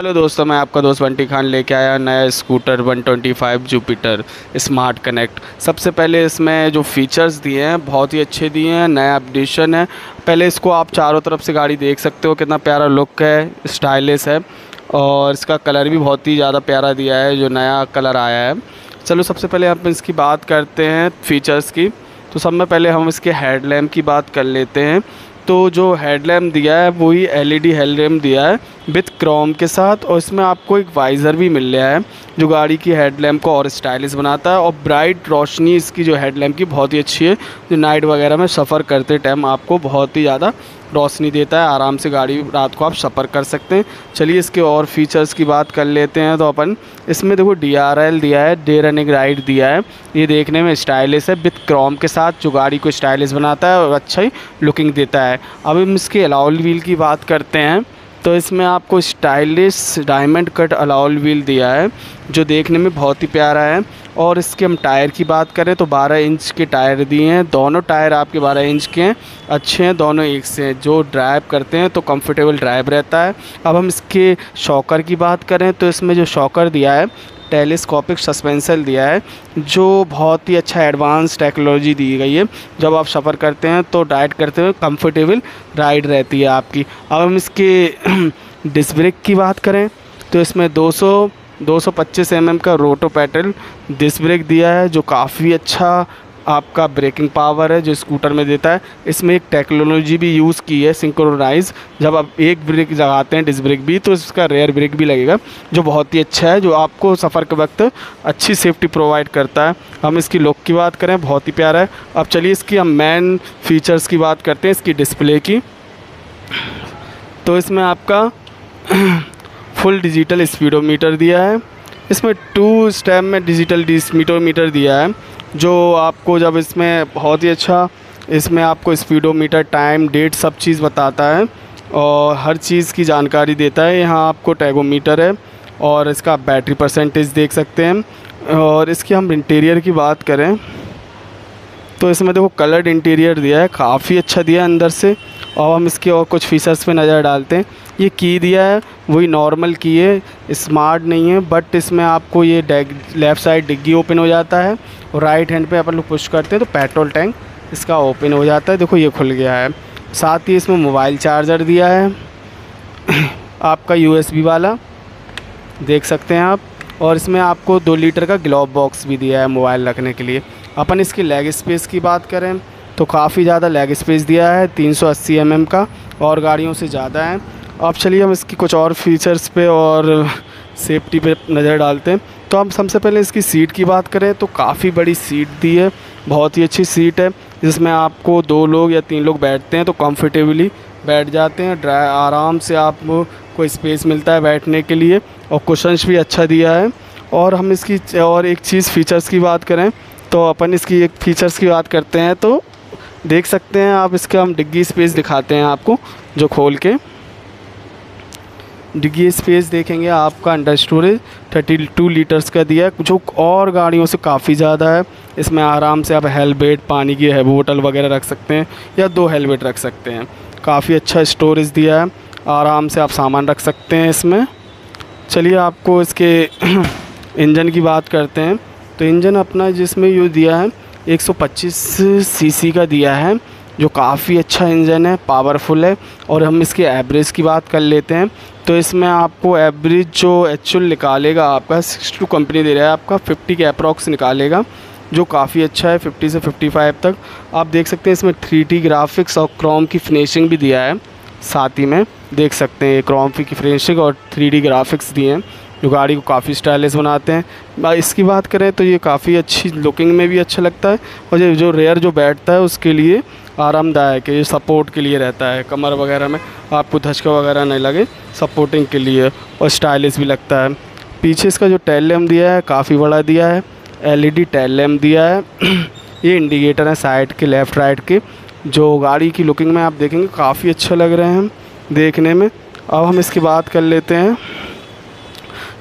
Hello दोस्तों, मैं आपका दोस्त बंटी खान लेके आया नया स्कूटर 125 जुपिटर स्मार्ट कनेक्ट। सबसे पहले इसमें जो फीचर्स दिए हैं, बहुत ही अच्छे दिए हैं, नया अपडेशन है। पहले इसको आप चारों तरफ़ से गाड़ी देख सकते हो, कितना प्यारा लुक है, स्टाइलिश है। और इसका कलर भी बहुत ही ज़्यादा प्यारा दिया है, जो नया कलर आया है। चलो, सबसे पहले हम इसकी बात करते हैं फ़ीचर्स की। तो सब में पहले हम इसके हेडलैम्प की बात कर लेते हैं। तो जो हेडलैम्प दिया है, वही एलईडी हेडलैम्प दिया है। विथ क्रोम के साथ और इसमें आपको एक वाइज़र भी मिल रहा है, जो गाड़ी की हेडलैम्प को और स्टाइलिश बनाता है और ब्राइट रोशनी इसकी जो हेडलैम्प की बहुत ही अच्छी है, जो नाइट वगैरह में सफ़र करते टाइम आपको बहुत ही ज़्यादा रोशनी देता है, आराम से गाड़ी रात को आप सफ़र कर सकते हैं। चलिए इसके और फीचर्स की बात कर लेते हैं तो अपन इसमें देखो डीआरएल दिया है डे रनिंग राइड दिया है। ये देखने में स्टाइलिश है विथ क्रोम के साथ जो गाड़ी को स्टाइलिश बनाता है और अच्छा ही लुकिंग देता है। अब हम इसके अलाउल व्हील की बात करते हैं। तो इसमें आपको stylish diamond cut alloy wheel दिया है, जो देखने में बहुत ही प्यारा है। और इसके हम टायर की बात करें तो 12 इंच के टायर दिए हैं। दोनों टायर आपके 12 इंच के हैं, अच्छे हैं, दोनों एक से हैं। जो ड्राइव करते हैं तो कंफर्टेबल ड्राइव रहता है। अब हम इसके शॉकर की बात करें तो इसमें जो शॉकर दिया है टेलीस्कोपिक सस्पेंसल दिया है, जो बहुत ही अच्छा एडवांस टेक्नोलॉजी दी गई है। जब आप सफ़र करते हैं तो राइड करते हुए कंफर्टेबल राइड रहती है आपकी। अब हम इसके डिस्क ब्रेक की बात करें तो इसमें 200 225 सौ mm का रोटो पैटल डिस्क ब्रेक दिया है, जो काफ़ी अच्छा आपका ब्रेकिंग पावर है, जो स्कूटर में देता है। इसमें एक टेक्नोलॉजी भी यूज़ की है सिंक्रोनाइज जब आप एक ब्रेक लगाते हैं डिस्क ब्रेक भी तो इसका रेयर ब्रेक भी लगेगा, जो बहुत ही अच्छा है, जो आपको सफ़र के वक्त अच्छी सेफ्टी प्रोवाइड करता है। हम इसकी लुक की बात करें, बहुत ही प्यारा है। अब चलिए इसकी हम मेन फीचर्स की बात करते हैं, इसकी डिस्प्ले की। तो इसमें आपका फुल डिजिटल स्पीडोमीटर दिया है। इसमें टू स्टेप में डिजिटल मीटर दिया है। जो आपको जब इसमें बहुत ही अच्छा इसमें आपको स्पीडोमीटर, टाइम, डेट सब चीज़ बताता है और हर चीज़ की जानकारी देता है। यहाँ आपको टैगोमीटर है और इसका बैटरी परसेंटेज देख सकते हैं। और इसकी हम इंटीरियर की बात करें तो इसमें देखो कलर्ड इंटीरियर दिया है, काफ़ी अच्छा दिया है अंदर से। और हम इसके और कुछ फीचर्स पे नज़र डालते हैं। ये की दिया है, वही नॉर्मल की है स्मार्ट नहीं है बट इसमें आपको ये लेफ़्ट साइड डिग्गी ओपन हो जाता है और राइट हैंड पे अपन लोग पुश करते हैं तो पेट्रोल टैंक इसका ओपन हो जाता है। देखो ये खुल गया है। साथ ही इसमें मोबाइल चार्जर दिया है। आपका यूएसबी वाला, देख सकते हैं आप। और इसमें आपको दो लीटर का ग्लोव बॉक्स भी दिया है मोबाइल रखने के लिए। अपन इसकी लेग स्पेस की बात करें तो काफ़ी ज़्यादा लेग स्पेस दिया है 380 सौ mm का, और गाड़ियों से ज़्यादा है। अब चलिए हम इसकी कुछ और फीचर्स पे और सेफ्टी पे नज़र डालते हैं। तो हम सबसे पहले इसकी सीट की बात करें तो काफ़ी बड़ी सीट दी है, बहुत ही अच्छी सीट है, जिसमें आपको दो लोग या तीन लोग बैठते हैं तो कंफर्टेबली बैठ जाते हैं ड्राई आराम से आप को स्पेस मिलता है बैठने के लिए, और कुशंस भी अच्छा दिया है। और हम इसकी और एक चीज़ फ़ीचर्स की बात करें तो अपन इसकी एक फ़ीचर्स की बात करते हैं तो देख सकते हैं आप इसका हम डिग्गी स्पेस दिखाते हैं आपको, जो खोल के। डिग्गी स्पेस देखेंगे, आपका under storage thirty two litres का दिया है। जो और गाड़ियों से काफ़ी ज़्यादा है। इसमें आराम से आप हेलमेट, पानी की है बोटल वगैरह रख सकते हैं या दो हेलमेट रख सकते हैं। काफ़ी अच्छा स्टोरेज दिया है। आराम से आप सामान रख सकते हैं इसमें। चलिए आपको इसके इंजन की बात करते हैं। तो इंजन अपना जिसमें यू दिया है 125 सीसी का दिया है, जो काफ़ी अच्छा इंजन है, पावरफुल है। और हम इसके एवरेज की बात कर लेते हैं। तो इसमें आपको एवरेज जो एक्चुअल निकालेगा, आपका सिक्स टू कंपनी दे रहा है, आपका फिफ्टी के अप्रॉक्स निकालेगा, जो काफ़ी अच्छा है फिफ्टी से फिफ्टी फाइव तक। आप देख सकते हैं इसमें थ्री ग्राफिक्स और क्रोम की फिनिशिंग भी दिया है, साथ ही में देख सकते हैं क्रोम की फिनिशिंग और थ्री ग्राफिक्स दिए हैं, जो गाड़ी को काफ़ी स्टाइलिश बनाते हैं। इसकी बात करें तो ये काफ़ी अच्छी लुकिंग में भी अच्छा लगता है, और ये जो रेयर जो बैठता है, उसके लिए आरामदायक है, ये सपोर्ट के लिए रहता है। कमर वगैरह में आपको धचका वगैरह नहीं लगे सपोर्टिंग के लिए। और स्टाइलिश भी लगता है। पीछे इसका जो टेल लैम्प दिया है, काफ़ी बड़ा दिया है। एलईडी टेल लैम्प दिया है। ये इंडिकेटर है साइड के लेफ़्ट राइट के। जो गाड़ी की लुकिंग में आप देखेंगे, काफ़ी अच्छे लग रहे हैं देखने में। अब हम इसकी बात कर लेते हैं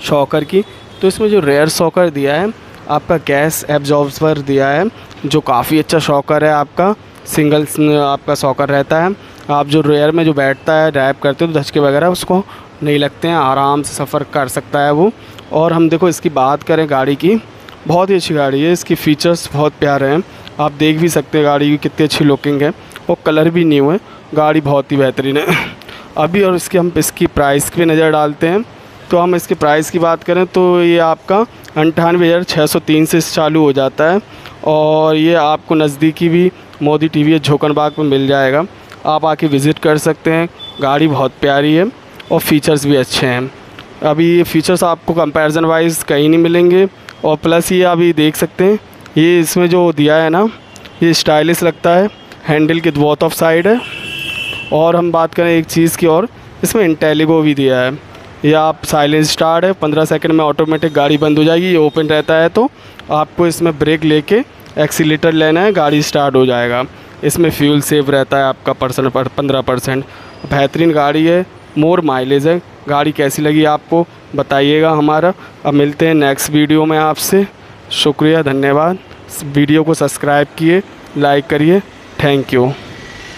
शॉकर की। तो इसमें जो रेयर शॉकर दिया है, आपका गैस एब्जॉर्बर दिया है, जो काफ़ी अच्छा शॉकर है आपका। सिंगल आपका सॉकर रहता है। आप जो रेयर में जो बैठता है ड्राइव करते हो तो धचके वगैरह उसको नहीं लगते हैं, आराम से सफ़र कर सकता है वो। और हम देखो, इसकी बात करें गाड़ी की, बहुत ही अच्छी गाड़ी है, इसकी फ़ीचर्स बहुत प्यारे हैं। आप देख भी सकते हैं गाड़ी की कितनी अच्छी लुकिंग है, और कलर भी न्यू है, गाड़ी बहुत ही बेहतरीन है। अभी और इसकी हम इसकी प्राइस की नज़र डालते हैं। तो हम इसके प्राइस की बात करें तो ये आपका अंठानवे हज़ार छः सौ तीन से चालू हो जाता है। और ये आपको नज़दीकी भी मोदी टी वी झोकन बाग में मिल जाएगा। आप आके विज़िट कर सकते हैं। गाड़ी बहुत प्यारी है और फ़ीचर्स भी अच्छे हैं। अभी ये फ़ीचर्स आपको कंपैरिजन वाइज कहीं नहीं मिलेंगे और प्लस ये अभी देख सकते हैं। ये इसमें जो दिया है ना, ये स्टाइलिश लगता है। हैंडल की बोथ ऑफ़ साइड है। और हम बात करें एक चीज़ की और, इसमें इंटेलिगो भी दिया है। ये आप साइलेंस स्टार्ट है, पंद्रह सेकंड में ऑटोमेटिक गाड़ी बंद हो जाएगी, ये ओपन रहता है तो आपको इसमें ब्रेक लेके एक्सीटर लेना है, गाड़ी स्टार्ट हो जाएगा। इसमें फ्यूल सेव रहता है आपका परसेंट पर, पंद्रह परसेंट बेहतरीन गाड़ी है मोर माइलेज है। गाड़ी कैसी लगी आपको, बताइएगा हमारा। अब मिलते हैं नेक्स्ट वीडियो में आपसे। शुक्रिया, धन्यवाद। वीडियो को सब्सक्राइब किए लाइक करिए। Thank you